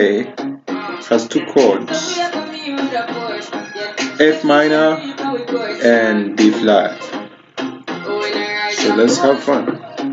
okay has two chords F minor and D flat. So let's have fun.